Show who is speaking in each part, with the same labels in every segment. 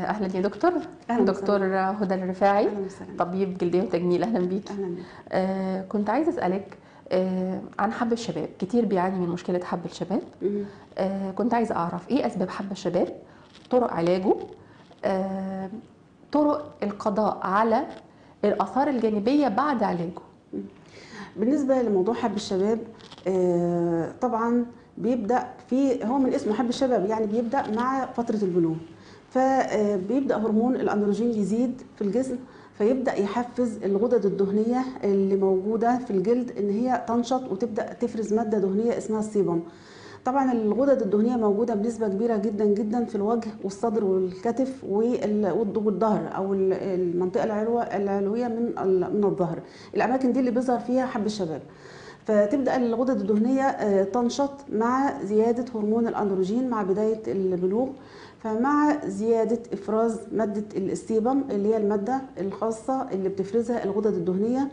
Speaker 1: أهلا يا دكتور.
Speaker 2: أهلاً
Speaker 1: دكتور هدى الرفاعي
Speaker 2: وسهلا.
Speaker 1: طبيب جلديه وتجميل أهلا بيكي
Speaker 2: أهلا بك.
Speaker 1: آه كنت عايزة أسألك آه عن حب الشباب. كتير بيعاني من مشكلة حب الشباب. آه كنت عايزة أعرف إيه أسباب حب الشباب؟ طرق علاجه آه طرق القضاء على الآثار الجانبية بعد علاجه.
Speaker 2: بالنسبة لموضوع حب الشباب آه، طبعا بيبدأ في هو من اسمه حب الشباب يعني بيبدأ مع فترة البلوغ. فبيبدأ هرمون الأندروجين يزيد في الجسم فيبدأ يحفز الغدد الدهنية اللي موجودة في الجلد إن هي تنشط وتبدأ تفرز مادة دهنية اسمها السيبم طبعا الغدد الدهنية موجودة بنسبة كبيرة جدا جدا في الوجه والصدر والكتف والظهر أو ال- المنطقة العلويه من من الظهر. الأماكن دي اللي بيظهر فيها حب الشباب. فتبدأ الغدد الدهنية آه، تنشط مع زيادة هرمون الأندروجين مع بداية البلوغ فمع زيادة إفراز مادة ال sebum اللي هي المادة الخاصة اللي بتفرزها الغدد الدهنية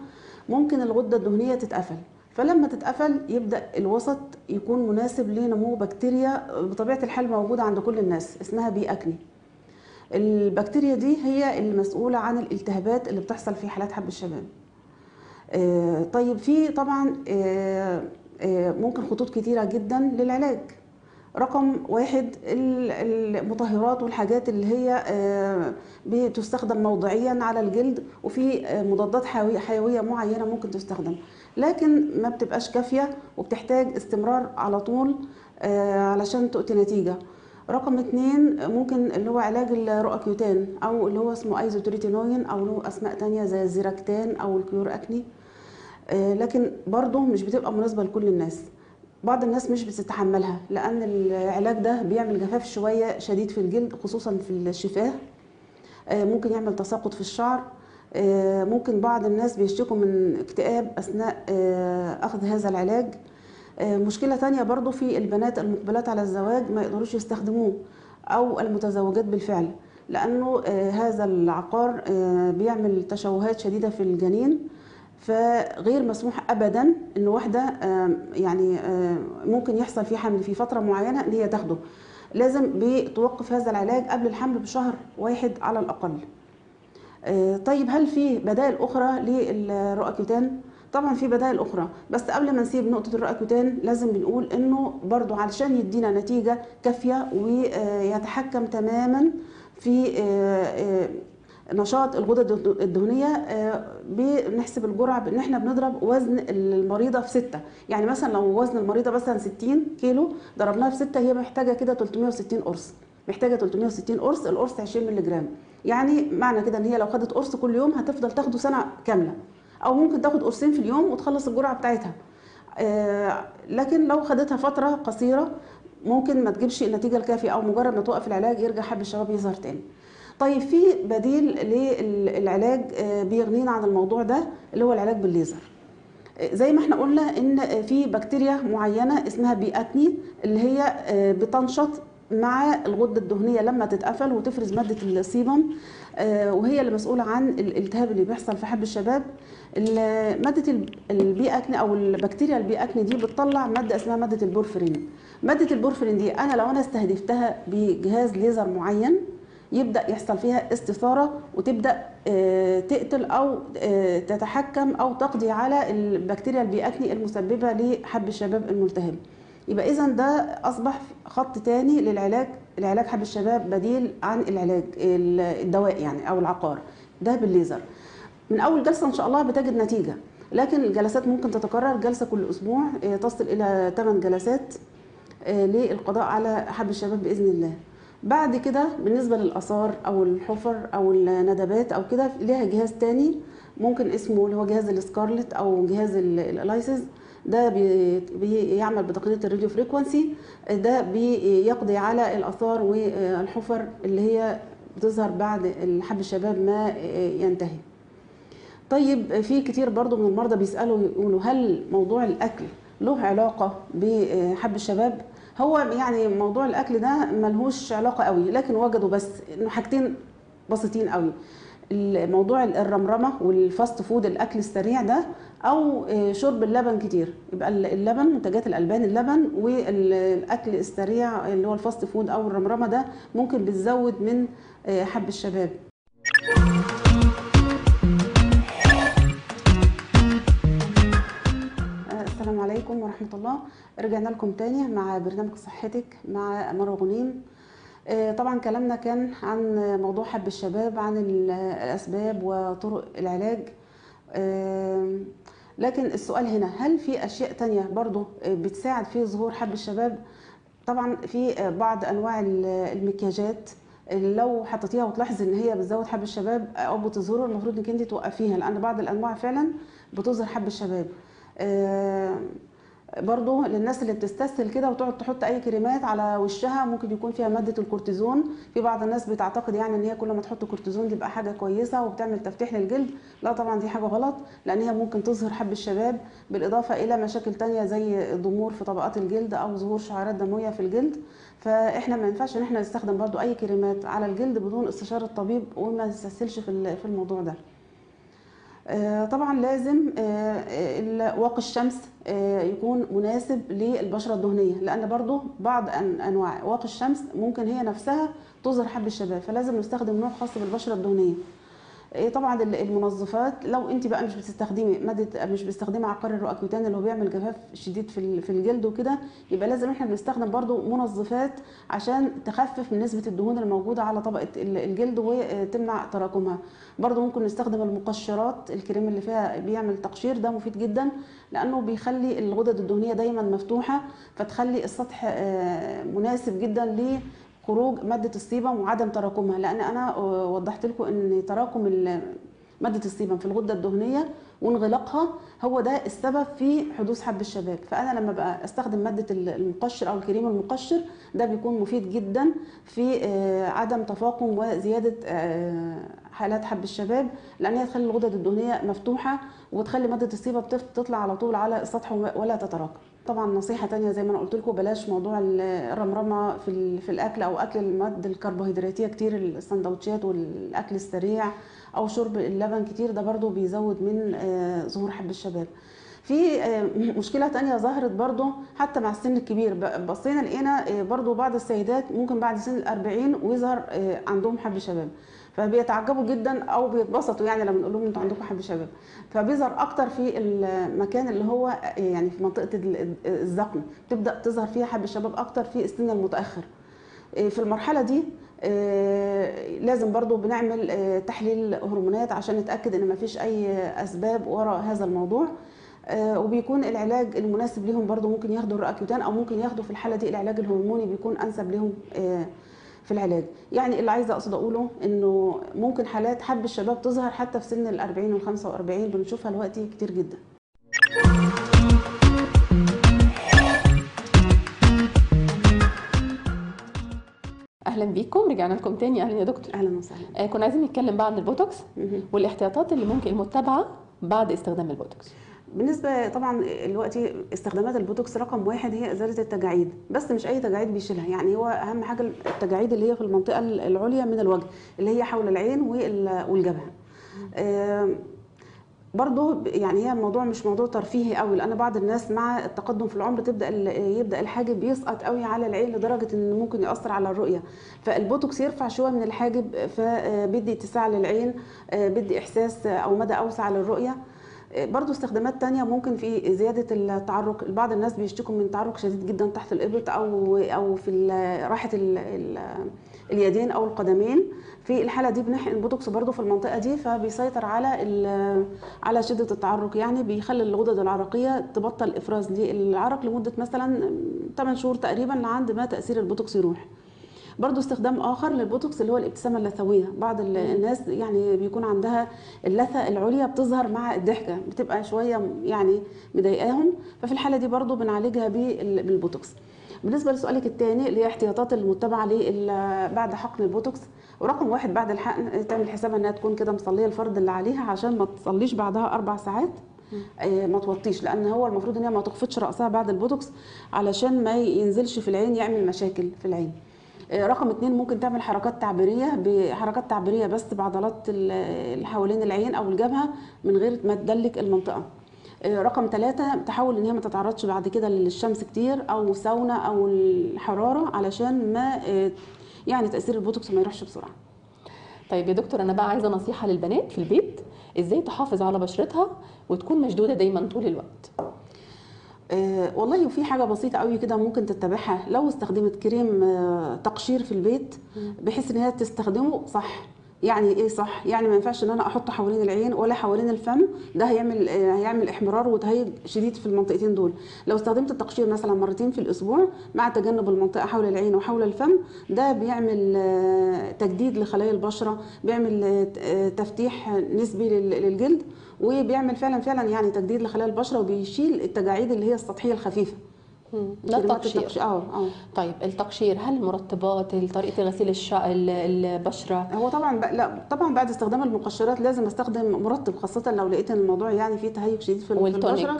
Speaker 2: ممكن الغدة الدهنية تتقفل. فلما تتقفل يبدأ الوسط يكون مناسب لنمو بكتيريا بطبيعة الحال موجودة عند كل الناس اسمها P. acnes. البكتيريا دي هي المسؤوله عن الالتهابات اللي بتحصل في حالات حب الشباب. آه، طيب في طبعا آه، آه، ممكن خطوط كتيرة جدا للعلاج. رقم واحد ال- المطهرات والحاجات اللي هي آه، بتستخدم موضعيا على الجلد وفي آه، مضادات حيوية معينة ممكن تستخدم. لكن ما بتبقاش كافية وبتحتاج استمرار على طول آه، علشان تؤتي نتيجة. رقم اتنين ممكن اللي هو علاج ال Roaccutane أو اللي هو اسمه ايزوتريتينوين أو له أسماء تانية زي ال Xeractan أو ال Cure Acne. لكن برضه مش بتبقى مناسبة لكل الناس. بعض الناس مش بتتحملها لأن العلاج ده بيعمل جفاف شوية شديد في الجلد خصوصا في الشفاه. آه، ممكن يعمل تساقط في الشعر. آه، ممكن بعض الناس بيشتكوا من اكتئاب أثناء آه، أخذ هذا العلاج. مشكلة تانية برضو في البنات المقبلات على الزواج ما يقدروش يستخدموه أو المتزوجات بالفعل لأنه آه، هذا العقار بيعمل تشوهات شديدة في الجنين. فغير مسموح ابدا إن واحدة يعني ممكن يحصل في حمل في فترة معينة إن هي تاخده. لازم بتوقف هذا العلاج قبل الحمل بشهر واحد على الأقل. آه، طيب هل في بدائل أخرى للرؤكيتان طبعا في بدائل أخرى بس قبل ما نسيب نقطة الرؤكيتان لازم بنقول إنه برضو علشان يدينا نتيجة كافية ويتحكم تماما في آه، آه، نشاط الغدد الدهنية آه، بنحسب الجرعة بان إحنا بنضرب وزن المريضة في ستة. يعني مثلا لو وزن المريضة مثلا 60 كيلو ضربناها في ستة هي محتاجة كده 360 قرص. محتاجة 360 قرص القرص 20 مللي جرام. يعني معنى كده إن هي لو خدت قرص كل يوم هتفضل تاخده سنة كاملة. أو ممكن تاخد قرصين في اليوم وتخلص الجرعة بتاعتها. آه، لكن لو خدتها فترة قصيرة ممكن ما تجيبش النتيجة الكافية أو مجرد ما توقف العلاج يرجع حب الشباب يظهر تاني. طيب في بديل للعلاج آه، بيغنينا عن الموضوع ده اللي هو العلاج بالليزر. آه، زي ما إحنا قلنا إن في بكتيريا معينة اسمها P. acnes اللي هي آه، بتنشط مع الغدة الدهنية لما تتقفل وتفرز مادة ال sebum آه، وهي اللي مسؤولة عن الالتهاب اللي بيحصل في حب الشباب. ال- مادة ال- ال P. acnes أو البكتيريا ال P. acnes دي بتطلع مادة اسمها مادة البورفرين. مادة البورفرين دي أنا لو أنا استهدفتها بجهاز ليزر معين يبدأ يحصل فيها استثارة وتبدأ آه، تقتل أو آه، تتحكم أو تقضي على البكتيريا ال P. acnes المسببة لحب الشباب الملتهب. يبقى اذا ده أصبح خط تاني للعلاج العلاج حب الشباب بديل عن العلاج ال- الدواء يعني أو العقار. ده بالليزر. من أول جلسة إن شاء الله بتجد نتيجة. لكن الجلسات ممكن تتكرر جلسة كل أسبوع آه، تصل إلى 8 جلسات للقضاء على حب الشباب بإذن الله. بعد كده بالنسبة للآثار أو الحفر أو الندبات أو كده ليها جهاز تاني ممكن اسمه اللي هو جهاز ال Scarlet أو جهاز ال- الالايسيس ده بي- بيعمل بتقنية ال radio frequency ده بيقضي على الآثار والحفر اللي هي بتظهر بعد حب الشباب ما ينتهي. طيب في كتير برضو من المرضى بيسألوا يقولوا هل موضوع الأكل له علاقة بحب الشباب؟ هو يعني موضوع الأكل ده ملهوش علاقة قوي لكن وجدوا بس انه حاجتين بسيطين قوي. الموضوع الرمرمة وال fast food الأكل السريع ده أو شرب اللبن كتير. يبقى اللبن منتجات الألبان اللبن والأكل السريع اللي هو ال fast food أو الرمرمة ده ممكن بتزود من آه، حب الشباب. عليكم ورحمة الله. رجعنا لكم تاني مع برنامج صحتك مع مروة غنيم. آه، طبعا كلامنا كان عن موضوع حب الشباب عن ال- الأسباب وطرق العلاج. آه، لكن السؤال هنا هل في أشياء تانية برضو آه، بتساعد في ظهور حب الشباب؟ طبعا في بعض أنواع ال- المكياجات. لو حطيتيها وتلاحظي إن هي بتزود حب الشباب أو بتظهره المفروض إنك انت توقفيها لأن بعض الأنواع فعلا بتظهر حب الشباب. برضو للناس اللي بتستسهل كده وتقعد تحط أي كريمات على وشها ممكن يكون فيها مادة الكورتيزون. في بعض الناس بتعتقد يعني إن هي كل ما تحط كورتيزون دي يبقى حاجة كويسة وبتعمل تفتيح للجلد. لا طبعا دي حاجة غلط لأن هي ممكن تظهر حب الشباب بالإضافة إلى مشاكل تانية زي ضمور في طبقات الجلد أو ظهور شعيرات دموية في الجلد. فإحنا ما ينفعش إن إحنا نستخدم برضو أي كريمات على الجلد بدون استشارة الطبيب وما نستسهلش في ال- في الموضوع ده. طبعا لازم آه، واقي الشمس آه، يكون مناسب للبشرة الدهنية لأن برضو بعض أنواع واقي الشمس ممكن هي نفسها تظهر حب الشباب فلازم نستخدم نوع خاص بالبشرة الدهنية. طبعا ال- المنظفات لو أنت بقى مش بتستخدمي مادة مش بتستخدمي عقار الرؤكوتان اللي هو بيعمل جفاف شديد في ال- في الجلد وكده يبقى لازم إحنا بنستخدم برضو منظفات عشان تخفف من نسبة الدهون الموجودة على طبقة ال- الجلد وتمنع تراكمها. برضو ممكن نستخدم المقشرات الكريم اللي فيها بيعمل تقشير ده مفيد جدا لأنه بيخلي الغدد الدهنية دايما مفتوحة فتخلي السطح آه، مناسب جدا خروج مادة السيبم وعدم تراكمها لأن أنا آه، وضحت لكم إن تراكم مادة السيبم في الغدة الدهنية وانغلاقها هو ده السبب في حدوث حب الشباب. فأنا لما بقى أستخدم مادة ال- المقشر أو الكريم المقشر ده بيكون مفيد جدا في آه، عدم تفاقم وزيادة آه، حالات حب الشباب لأن هي تخلي الغدد الدهنية مفتوحة وتخلي مادة السيبم تف- تطلع على طول على السطح ولا تتراكم. طبعا نصيحة تانية زي ما أنا قلت لكم بلاش موضوع ال- الرمرمة في في الأكل أو أكل المواد الكربوهيدراتية كتير السندوتشات والأكل السريع أو شرب اللبن كتير ده برضو بيزود من آه، ظهور حب الشباب. في آه، مشكلة تانية ظهرت برضو حتى مع السن الكبير. بصينا لقينا آه، برضو بعض السيدات ممكن بعد سن الأربعين ويظهر عندهم حب شباب. فبيتعجبوا جدا أو بيتبسطوا يعني لما نقول لهم أنتوا عندكم حب شباب. فبيظهر أكتر في المكان اللي هو يعني في منطقة ال- الذقن تبدا تظهر فيها حب الشباب أكتر في السن المتأخر. آه، في المرحلة دي آه، لازم برضو بنعمل آه، تحليل هرمونات عشان نتأكد إن مفيش أي أسباب وراء هذا الموضوع. وبيكون العلاج المناسب ليهم برضو ممكن ياخدوا الرؤكيوتان أو ممكن ياخدوا في الحالة دي العلاج الهرموني بيكون أنسب آه، في العلاج. يعني اللي عايزة أقصد أقوله إنه ممكن حالات حب الشباب تظهر حتى في سن ال 40 وال 45 بنشوفها دلوقتي كتير جدا.
Speaker 1: أهلا بيكم. رجعنا لكم تاني. أهلا يا دكتور.
Speaker 2: أهلا وسهلا.
Speaker 1: آه كنا عايزين نتكلم بقى عن البوتوكس. والإحتياطات اللي ممكن المتبعة بعد استخدام البوتوكس.
Speaker 2: بالنسبة طبعا دلوقتي استخدامات البوتوكس رقم واحد هي إزالة التجاعيد بس مش أي تجاعيد بيشيلها يعني هو أهم حاجة التجاعيد اللي هي في المنطقة العليا من الوجه اللي هي حول العين وال- والجبهة. آم، برضه يعني هي الموضوع مش موضوع ترفيهي قوي لأن بعض الناس مع التقدم في العمر تبدأ يبدأ الحاجب يسقط قوي على العين لدرجة إن ممكن يأثر على الرؤية. فالبوتوكس يرفع شوية من الحاجب فبيدي اتساع للعين آه، بيدي إحساس أو مدى أوسع للرؤية. برضو استخدامات تانية ممكن في زيادة التعرق. بعض الناس بيشتكوا من تعرق شديد جدا تحت الإبط أو أو في راحة ال- ال- اليدين أو القدمين. في الحالة دي بنحقن البوتوكس برضو في المنطقة دي فبيسيطر على على شدة التعرق. يعني بيخلي الغدد العرقية تبطل إفراز للعرق لمدة مثلا 8 شهور تقريبا لعند ما تأثير البوتوكس يروح. برضو استخدام آخر للبوتوكس اللي هو الابتسامة اللثوية. بعض ال- الناس يعني بيكون عندها اللثة العليا بتظهر مع الضحكة بتبقى شوية يعني مضايقاهم. ففي الحالة دي برضو بنعالجها بال- بالبوتوكس. بالنسبة لسؤالك الثاني اللي هي احتياطات المتبعة بعد حقن البوتوكس ورقم واحد بعد الحقن تعمل حسابها إنها تكون كده مصلية الفرض اللي عليها عشان ما تصليش بعدها أربع ساعات. آه، ما توطيش لأن هو المفروض إن هي ما تخفضش رأسها بعد البوتوكس علشان ما ينزلش في العين يعمل مشاكل في العين. رقم اتنين ممكن تعمل حركات تعبيرية بحركات تعبيرية بس بعضلات ال- اللي حوالين العين أو الجبهة من غير ما تدلك المنطقة. آه، رقم ثلاثة تحاول إن هي ما تتعرضش بعد كده للشمس كتير أو ساونا أو الحرارة علشان ما آه، يعني تأثير البوتوكس ما يروحش بسرعة.
Speaker 1: طيب يا دكتور أنا بقى عايزة نصيحة للبنات في البيت. إزاي تحافظ على بشرتها وتكون مشدودة دايما طول الوقت؟
Speaker 2: آه والله وفي حاجة بسيطة قوي كده ممكن تتبعها. لو استخدمت كريم آه تقشير في البيت بحيث إن هي تستخدمه صح. يعني إيه صح؟ يعني ما ينفعش إن أنا احطه حوالين العين ولا حوالين الفم ده هيعمل آه هيعمل إحمرار وتهيج شديد في المنطقتين دول. لو استخدمت التقشير مثلا مرتين في الأسبوع مع تجنب المنطقة حول العين وحول الفم ده بيعمل آه تجديد لخلايا البشرة بيعمل آه تفتيح نسبي لل- للجلد وبيعمل فعلا فعلا يعني تجديد لخلايا البشرة وبيشيل التجاعيد اللي هي السطحية الخفيفة.
Speaker 1: ده التقشير
Speaker 2: آه آه.
Speaker 1: طيب التقشير هل المرطبات طريقة غسيل الش... البشرة؟
Speaker 2: هو طبعا ب... لا طبعا بعد استخدام المقشرات لازم أستخدم مرطب خاصة لو لقيت إن الموضوع يعني فيه تهيج شديد في. البشرة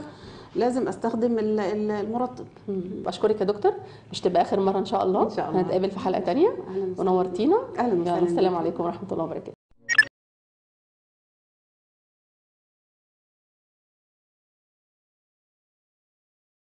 Speaker 2: لازم أستخدم ال- ال- المرطب.
Speaker 1: بشكرك يا دكتور. مش تبقى آخر مرة إن شاء الله.
Speaker 2: إن شاء الله.
Speaker 1: هنتقابل في
Speaker 2: حلقة وسهلا.
Speaker 1: ونورتينا. أهلا
Speaker 2: وسهلا
Speaker 1: السلام. عليكم ورحمة الله وبركاته.